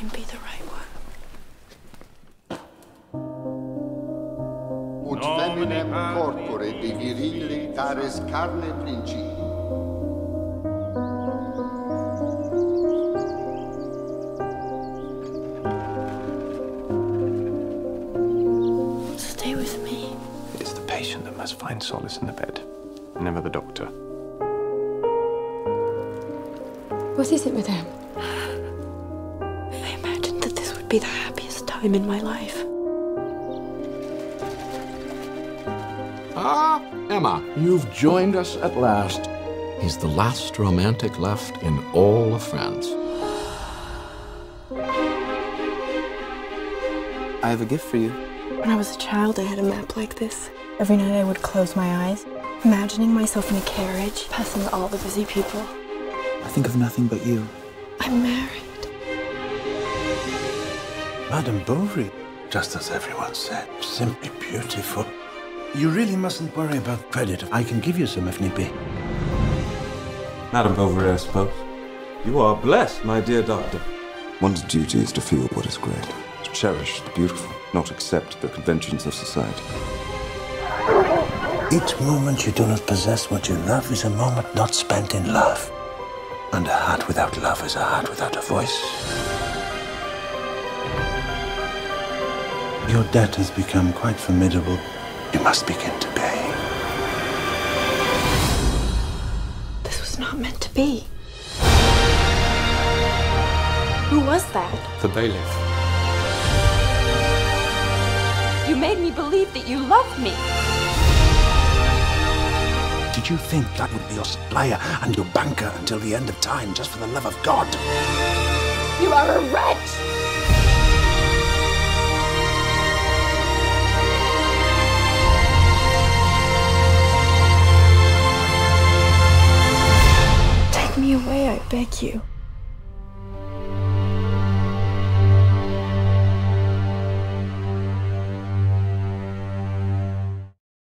him be the right one. ut feminem corpore de virile tares carne principi. Stay with me. It is the patient that must find solace in the bed, never the doctor. What is it, madame? I be the happiest time in my life. Ah, Emma, you've joined us at last. He's the last romantic left in all of France. I have a gift for you. When I was a child, I had a map like this. Every night I would close my eyes, imagining myself in a carriage, passing all the busy people. I think of nothing but you. I'm married. Madame Bovary, just as everyone said, simply beautiful. You really mustn't worry about credit. I can give you some if need be. Madame Bovary, I suppose. You are blessed, my dear doctor. One's duty is to feel what is great, to cherish the beautiful, not accept the conventions of society. Each moment you do not possess what you love is a moment not spent in love. And a heart without love is a heart without a voice. Your debt has become quite formidable. You must begin to pay. This was not meant to be. Who was that? The bailiff. You made me believe that you loved me. Did you think I would be your supplier and your banker until the end of time just for the love of God? You are a wretch! Beg you.